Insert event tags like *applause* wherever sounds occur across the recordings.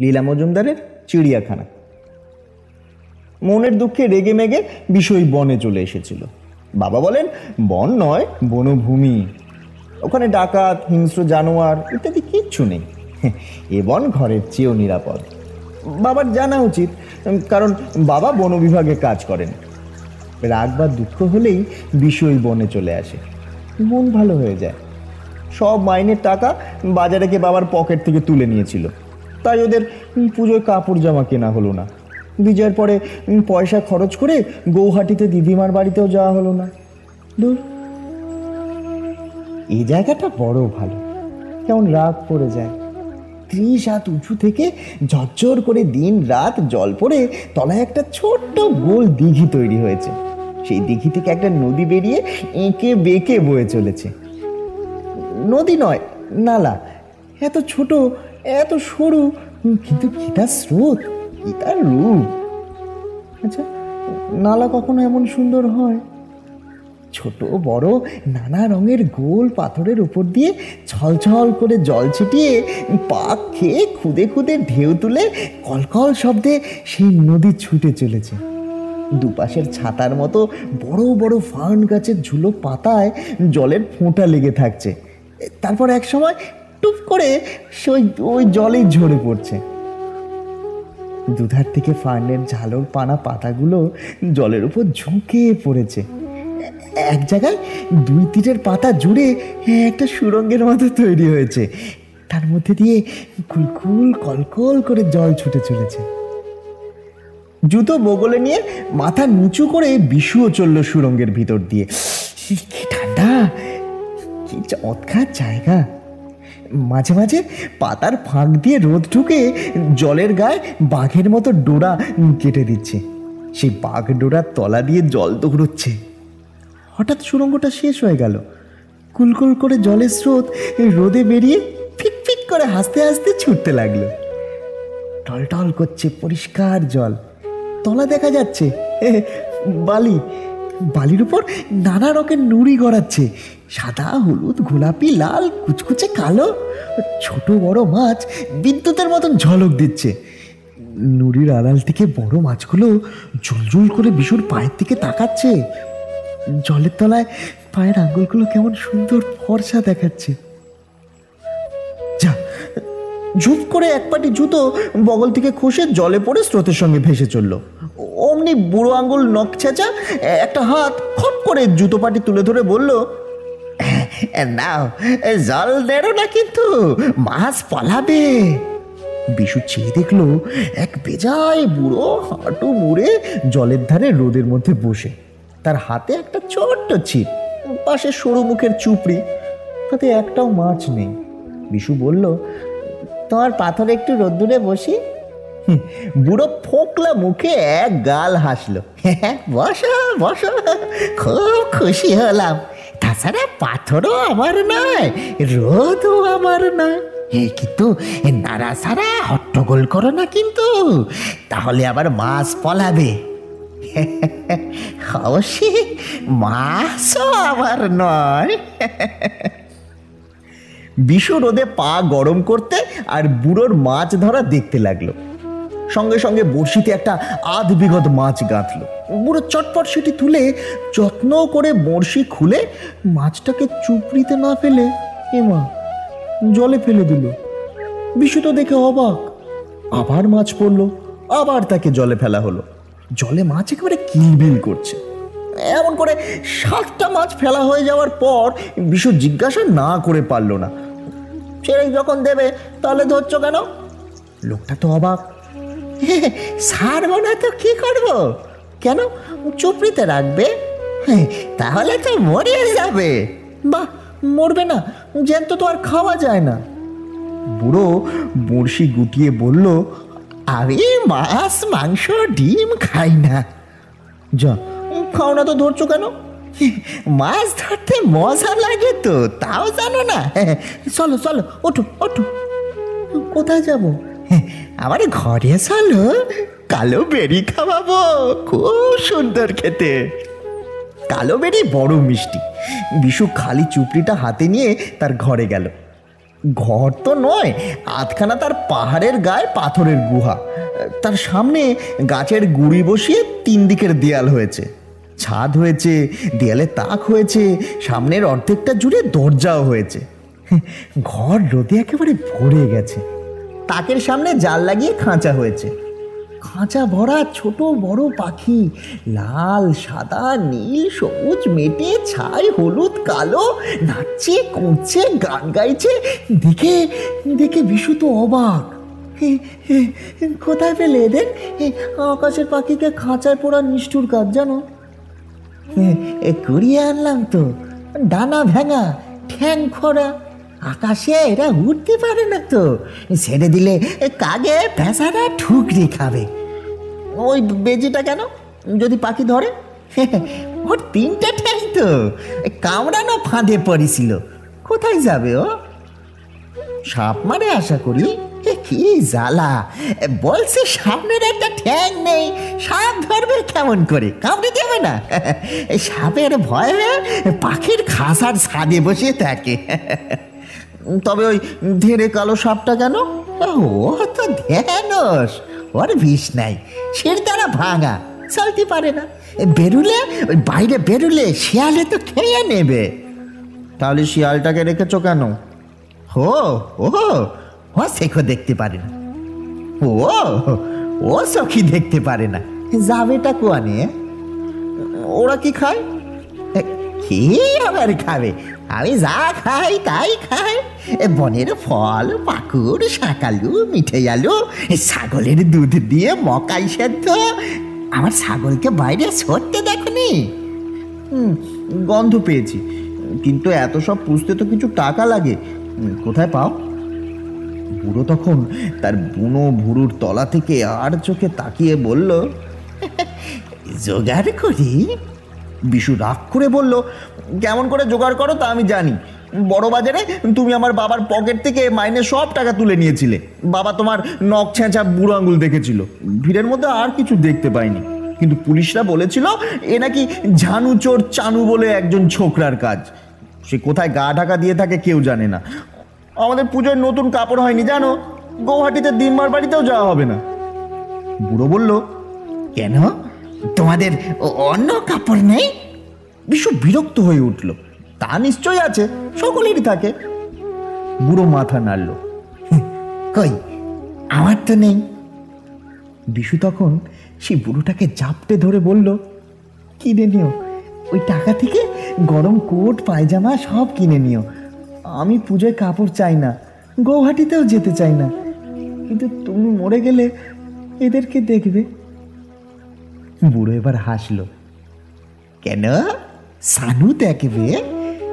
লীলা মজুমদারের চিড়িয়াখানা। মনের দুঃখে রেগে মেগে বিষয় বনে চলে এসেছিল। বাবা বলেন, বন নয়, বনভূমি। ওখানে ডাকাত, হিংস্র জানোয়ার ইত্যাদি কিচ্ছু নেই। এ বন ঘরের চেয়েও নিরাপদ। বাবার জানা উচিত, কারণ বাবা বন বিভাগে কাজ করেন। রাগ বা দুঃখ হলেই বিষয় বনে চলে আসে। মন ভালো হয়ে যায়। সব মাইনের টাকা বাজারে গিয়ে বাবার পকেট থেকে তুলে নিয়েছিল। তাই ওদের পুজোয় কাপড় জামা কেনা হলো না। বিজয়ের পরে পয়সা খরচ করে গৌহাটিতে দিদিমার বাড়িতেও যাওয়া হলো না। এই জায়গাটা বড় ভালো। কেমন রাগ পড়ে যায়। ত্রিশ হাত উঁচু থেকে ঝরঝর করে দিন রাত জল পড়ে তলায় একটা ছোট্ট গোল দিঘি তৈরি হয়েছে। সেই দিঘি থেকে একটা নদী বেরিয়ে এঁকে বেঁকে বয়ে চলেছে। নদী নয়, নালা। এত ছোট এত সরু, কিন্তু কি তার স্রোত কি তার রূপ। আচ্ছা নালা কখনো এমন সুন্দর হয়? ছোট, বড়, নানা রঙের গোল পাথরের উপর দিয়ে ছলছল করে জল ছিটিয়ে পাক খেয়ে খুদে খুদে ঢেউ তুলে কলকল শব্দে সেই নদী ছুটে চলেছে। দুপাশের ছাতার মতো বড় বড় ফার্ন গাছের ঝুলো পাতায় জলের ফোঁটা লেগে থাকছে। তারপর এক সময় টুপ করে সেই ওই জলেই ঝরে পড়ছে। দুধার থেকে ফার্নের ঝালর পানা পাতাগুলো জলের উপর ঝুঁকে পড়েছে। এক জায়গায় দুই তীরের পাতা জুড়ে একটা সুরঙ্গের মতো তৈরি হয়েছে। তার মধ্যে দিয়ে কুলকুল, কলকল করে জল ছুটে চলেছে। জুতো বগলে নিয়ে মাথা নিচু করে বিশুও চলল সুরঙ্গের ভিতর দিয়ে। কি ঠান্ডা! কি চমৎকার জায়গা! মাঝে মাঝে পাতার ফাঁক দিয়ে রোদ ঢুকে জলের গায়ে বাঘের মতো ডোরা কেটে দিচ্ছে। সেই বাঘ ডোরার তলা দিয়ে জল দৌড়চ্ছে হঠাৎ সুরঙ্গটা শেষ হয়ে গেল। কুলকুল করে জলের স্রোত রোদে বেরিয়ে ফিক ফিক করে হাসতে হাসতে ছুটতে লাগল। টলটল করছে পরিষ্কার জল। তলা দেখা যাচ্ছে। বালি বালির উপর নানা রকের নুড়ি গড়াচ্ছে। সাদা, হলুদ, গোলাপি, লাল, কুচকুচে কালো। ছোট বড় মাছ বিদ্যুতের মতন ঝলক দিচ্ছে। নুড়ির আড়াল থেকে বড় মাছগুলো জুলজুল করে বিশুর পায়ের দিকে তাকাচ্ছে। জলের তলায় পায়ের আঙ্গুলগুলো কেমন সুন্দর ফর্সা দেখাচ্ছে। যা ঝুপ করে এক পাটি জুতো বগল থেকে খসে জলে পড়ে স্রোতের সঙ্গে ভেসে চলল। অমনি বুড়ো আঙ্গুল নখ ছেঁচা একটা হাত খপ করে জুতো পাটি তুলে ধরে বলল নাও জল দেড়ো না কিন্তু, মাছ পলাবে। বিশু চেয়ে দেখল, এক বেজায় বুড়ো হাঁটু মুড়ে জলের ধারে রোদের মধ্যে বসে। তার হাতে একটা ছোট্ট ছিপ, পাশে সরু মুখের চুপড়ি, তাতে একটাও মাছ নেই। বিশু বলল, তোমার পাথরে একটু রোদ্দুরে বসি। বুড়ো ফোকলা মুখে এক গাল হাসলো। বসো বসো, খুব খুশি হলাম। তাছাড়া পাথরও আমার নয়, রোদও আমার নয়। কিন্তু নাড়া সারা হট্টগোল করো না কিন্তু, তাহলে আবার মাছ পলাবে। অবশ্যই মাছও আমার নয়। বিশু রোদে পা গরম করতে আর বুড়োর মাছ ধরা দেখতে লাগল। সঙ্গে সঙ্গে বড়শিতে একটা আধ বিগত মাছ গাঁথল। বুড়ো চটপট সেটি তুলে যত্ন করে বড়শি খুলে মাছটাকে চুপড়িতে না ফেলে এমা জলে ফেলে দিল। বিশু তো দেখে অবাক। আবার মাছ পড়ল, আবার তাকে জলে ফেলা হলো। জলে মাছ একেবারে কিলবিল করছে। এমন করে সাতটা মাছ ফেলা হয়ে যাওয়ার পর বিশু জিজ্ঞাসা না করে পারল না। ছেড়ে যখন দেবে, তাহলে ধরছ কেন? লোকটা তো অবাক। সারবো না তো কি করব? কেন? চুপড়িতে রাখবে? তাহলে তো মরিয়ে যাবে। বাহ, মরবে না। জ্যান্ত তো আর খাওয়া যায় না। বুড়ো বড়শি গুটিয়ে বলল আমি মাছ, মাংস, ডিম খাই না। যা, খাও না তো, ধরছো কেন? মাছ ধরতে মজা লাগে তো, তাও জানো না। চলো চলো, ওঠো ওঠো। কোথায় যাব? আমার ঘরে চলো কালো বেরি খাওয়াবো। খুব সুন্দর খেতে। কালো বেরি বড় মিষ্টি। বিশু খালি চুপড়িটা হাতে নিয়ে তার ঘরে গেল। ঘর তো নয়, আধখানা তার পাহাড়ের গায়ে পাথরের গুহা। তার সামনে গাছের গুড়ি বসিয়ে তিন দিকের দেয়াল হয়েছে। ছাদ হয়েছে, দেয়ালে তাক হয়েছে, সামনের অর্ধেকটা জুড়ে দরজাও হয়েছে। ঘর রোদে একেবারে ভরে গেছে। তাকের সামনে জাল লাগিয়ে খাঁচা হয়েছে। খাঁচা ভরা ছোট বড় পাখি লাল, সাদা, নীল, সবুজ, মেটে, ছাই, হলুদ, কালো, নাচছে কুঁচছে গান গাইছে। দেখে দেখে বিশু তো অবাক কোথায় পেলে এদের? আকাশের পাখিকে খাঁচায় পড়া নিষ্ঠুর কাজ জানো? কুড়িয়ে আনলাম তো। ডানা ভেঙা, ঠ্যাং খোড়া আকাশে এরা উঠতে পারে না তো। ছেড়ে দিলে কাগে পেঁচারা ঠুকরি খাবে। ওই বেজিটা কেন? যদি পাখি ধরে? *laughs* ওর তিনটে ঠ্যাং তো। কামড়ানো ফাঁদে পড়েছিল। কোথায় যাবে ও? সাপ মারে আশা করি। কি জ্বালা। বলছে সামনের একটা ঠ্যাং নেই। সাপ ধরবে কেমন করে? কামড়ে দেবে না। *laughs* সাপের ভয়ে পাখির খাসার ছাদে বসে থাকে। *laughs* তবে ওই ধেরে কালো সাপটা কেন? ও, তো ধ্যানস, ওর বিষ নাই সের দ্বারা ভাঙা, চলতে পারে না। বেরুলে, ওই বাইরে বেরুলে শিয়ালে তো খেয়ে নেবে। তাহলে শিয়ালটাকে রেখেছ কেন? হো, ও ও শেখো দেখতে পারে না। ও ও সখী দেখতে পারে না। যাবেটা কোয়ানে? ওরা কি খায়? কি আবার খাবে। আমি যা খাই তাই খাই। বনের ফল, পাকুড়, শাকালু মিঠে আলু ছাগলের দুধ দিয়ে মকাই সেদ্ধ। আমার ছাগলকে বাইরে সরতে দেখনি। গন্ধ পেয়েছি। কিন্তু এত সব পুষতে তো কিছু টাকা লাগে। কোথায় পাও? বুড়ো তখন তার বুনো ভুরুর তলা থেকে আর চোখে তাকিয়ে বলল জোগাড় করি। বিশু রাগ করে বলল, কেমন করে জোগাড় করো তা আমি জানি। বড় বাজারে তুমি আমার বাবার পকেট থেকে মাইনে সব টাকা তুলে নিয়েছিলে। বাবা তোমার নখ ছেঁচা বুড়ো আঙুল দেখেছিল। ভিড়ের মধ্যে আর কিছু দেখতে পাইনি। কিন্তু পুলিশরা বলেছিল, এ নাকি ঝানু চোর চানু বলে একজন ছোকরার কাজ। সে কোথায় গা ঢাকা দিয়ে থাকে কেউ জানে না। আমাদের পুজোর নতুন কাপড় হয়নি, জানো? গৌহাটিতে দিনমার বাড়িতেও যাওয়া হবে না। বুড়ো বলল, কেন? তোমাদের ও- অন্য কাপড় নেই? বিশ্ব বিরক্ত হয়ে উঠল। তা নিশ্চয়ই আছে সকলেরই থাকে। বুড়ো মাথা নাড়ল। কই আমার তো নেই। বিশু তখন সেই বুড়োটাকে জাপটে ধরে বলল কিনে নিও ওই টাকা থেকে গরম কোট পায়জামা সব কিনে নিও। আমি পুজোয় কাপড় চাই না গৌহাটিতেও যেতে চাই না। কিন্তু তুমি মরে গেলে এদেরকে দেখবে। বুড়ো এবার হাসলো। কেন? সানু দেখবে?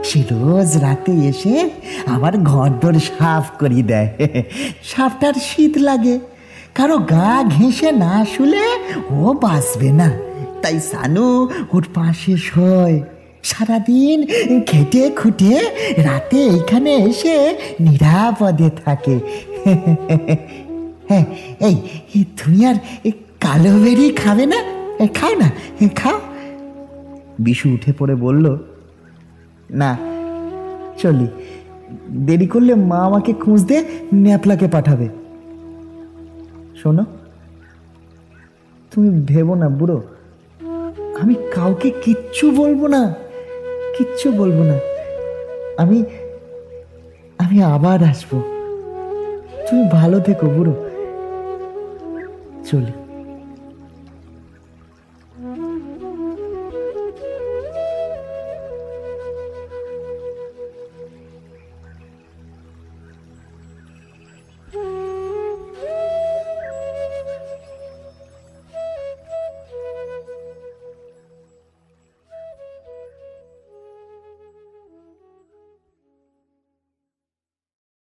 সে রোজ রাতে এসে আমার ঘর দর সাফ করি দেয়। সাপটার শীত লাগে। কারও গা ঘেঁষে না শুলে ও বাঁচবে না। তাই সানু ওর পাশে শোয়। সারাদিন খেটে খুঁটে রাতে এখানে এসে নিরাপদে থাকে। *laughs* হ্যাঁ এই তুমি আর কালো বেরি খাবে না? খাও না খাও বিশু উঠে পড়ে বলল, না, চলি। দেরি করলে মা আমাকে খুঁজতে ন্যাপলাকে পাঠাবে। শোনো, তুমি ভেবো না বুড়ো। আমি কাউকে কিচ্ছু বলব না, কিচ্ছু বলব না। আমি আমি আবার আসব। তুমি ভালো থেকো বুড়ো। চলি।